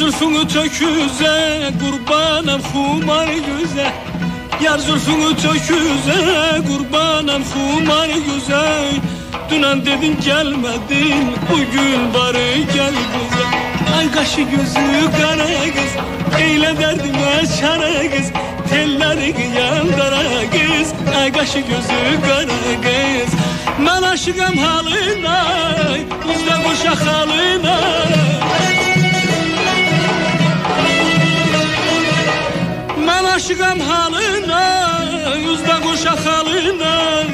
zülfünü töküze kurbanım humar güze Yar zülfünü töküze kurbanım humar güze Dünen dedin gelmedin bugün bari gel bize Ay kaşı gözü kara kız Eyle derdime çare kız Telleri kıyan kara kız Ay kaşı gözü kara kız Ben aşıkım haline Uzda kuşak haline Ben aşıkım haline Yüzde kuşak haline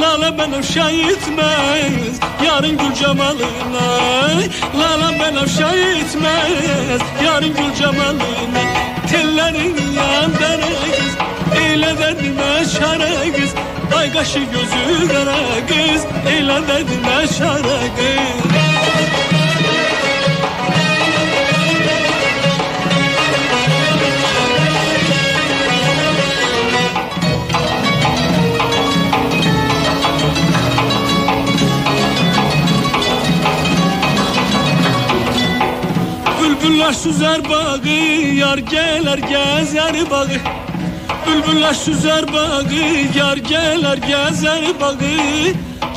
Lala benim şahitmez Yarın gül cemalına. Lala benim şahitmez Yarın gül cemalına. Tellerin yandan kız Eyle derdime şara kız Ay kaşı gözü kara kız Eyle derdime şara kız Bülbüller süzer bağı, yar gelir gezer bağı Bülbüller süzer bağı, yar gelir gezer bağı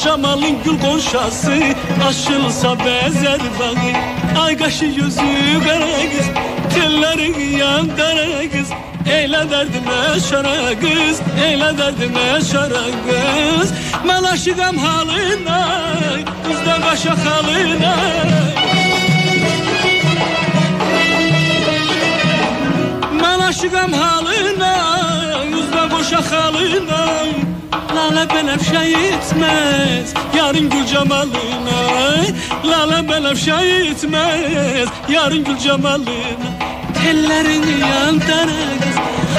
Cemal'in gül konşası aşılsa bezer bağı Ay kaşı yüzü kara kız, tellerin yandara kız Eyle derdime şara kız, eyle derdime şara kız Ben aşıkam haline, kızda kaşak aşıkam haline Yüzde boşa haline. Lale belefşe etmez Yarın gül cemalına Lale belefşe etmez Yarın gül cemalına Tellerini yandara kız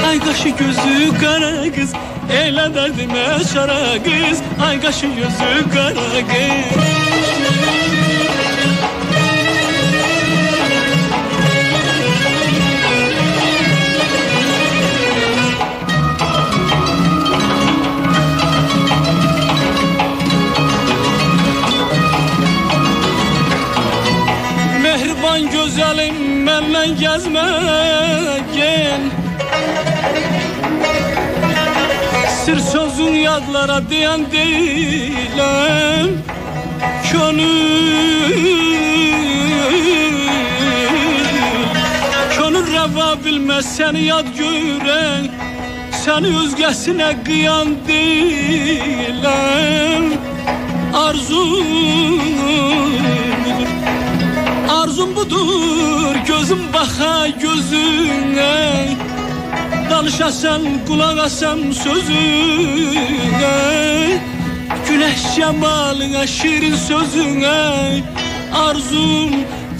Ay kaşı gözü kara kız. Eyle derdime şara kız Ay kaşı gözü kara kız benimle gezme gel. Sır sözün yadlara diyen değilim. Könül Könül reva bilmez seni yad gören Seni özgesine kıyan değilim. Arzum Arzum budur gözüm baka gözüne Danışasan kulak asam sözüne Güneş cemalına şirin sözüne Arzum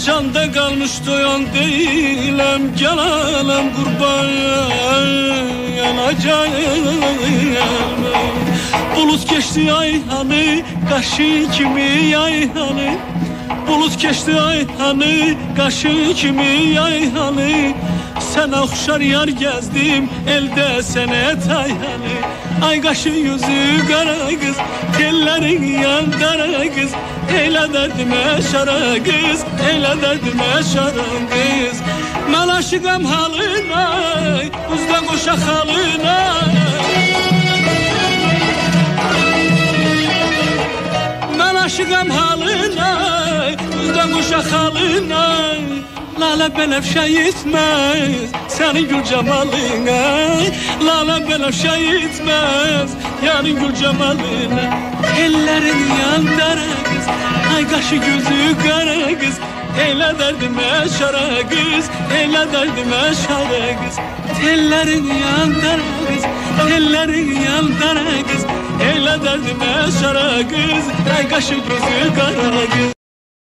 canda kalmış doyan değilim Gel alem kurban yanacağım. Bulut geçti ayhanı kaşı kimi yayhanı Bulut geçti ayhanı Kaşı kimi yayhanı. Sen okşar yar gezdim Elde senet ayhanı Ay kaşı yüzü kara kız Tellerin yandara kız Eyle derdime şara kız Eyle derdime şara kız Ben aşıkam haline Uzdan koşak haline Ben aşıkam haline Yüzden kuşak haline Lale belefşe etmez Senin gül cemalına Lale belefşe etmez Yarın gül cemaline. Ellerin yandara kız Ay kaşı gözü kara kız Eyle derdime şara kız Eyle derdime şara kız Tellerin yandara kız Tellerin yandara kız Eyle derdime şara kız Ay kaşı gözü kara kız